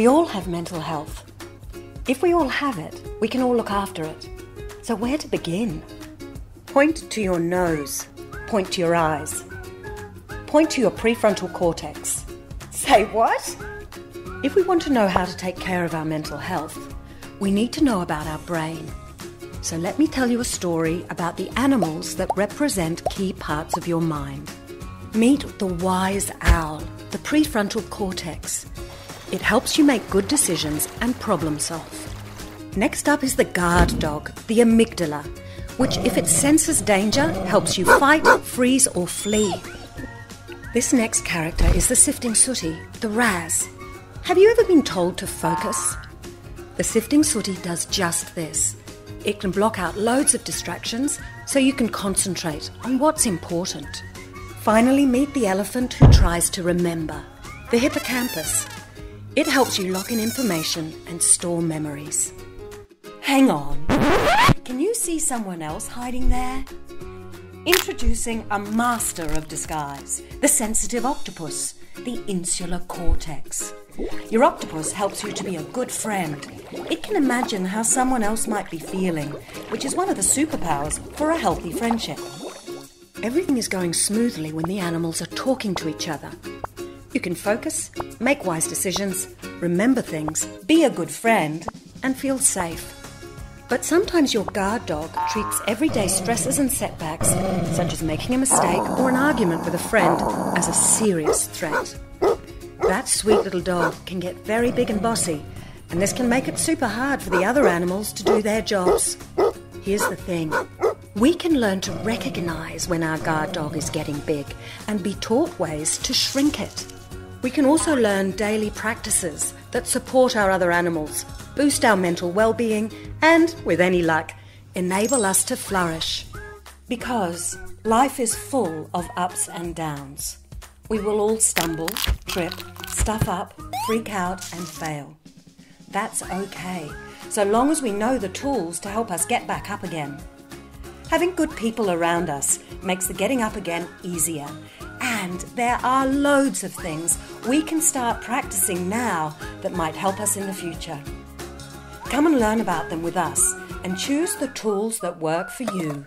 We all have mental health. If we all have it, we can all look after it. So, where to begin? Point to your nose. Point to your eyes. Point to your prefrontal cortex. Say what? If we want to know how to take care of our mental health, we need to know about our brain. So let me tell you a story about the animals that represent key parts of your mind. Meet the wise owl, the prefrontal cortex. It helps you make good decisions and problem solve. Next up is the guard dog, the amygdala, which, if it senses danger, helps you fight, freeze, or flee. This next character is the sifting sooty, the RAS. Have you ever been told to focus? The sifting sooty does just this. It can block out loads of distractions so you can concentrate on what's important. Finally, meet the elephant who tries to remember, the hippocampus. It helps you lock in information and store memories. Hang on. Can you see someone else hiding there? Introducing a master of disguise, the sensitive octopus, the insular cortex. Your octopus helps you to be a good friend. It can imagine how someone else might be feeling, which is one of the superpowers for a healthy friendship. Everything is going smoothly when the animals are talking to each other. You can focus, make wise decisions, remember things, be a good friend, and feel safe. But sometimes your guard dog treats everyday stresses and setbacks, such as making a mistake or an argument with a friend, as a serious threat. That sweet little dog can get very big and bossy, and this can make it super hard for the other animals to do their jobs. Here's the thing we can learn to recognize when our guard dog is getting big and be taught ways to shrink it. We can also learn daily practices that support our other animals, boost our mental well being, and, with any luck, enable us to flourish. Because life is full of ups and downs. We will all stumble, trip, stuff up, freak out, and fail. That's okay, so long as we know the tools to help us get back up again. Having good people around us makes the getting up again easier. And there are loads of things we can start practicing now that might help us in the future. Come and learn about them with us and choose the tools that work for you.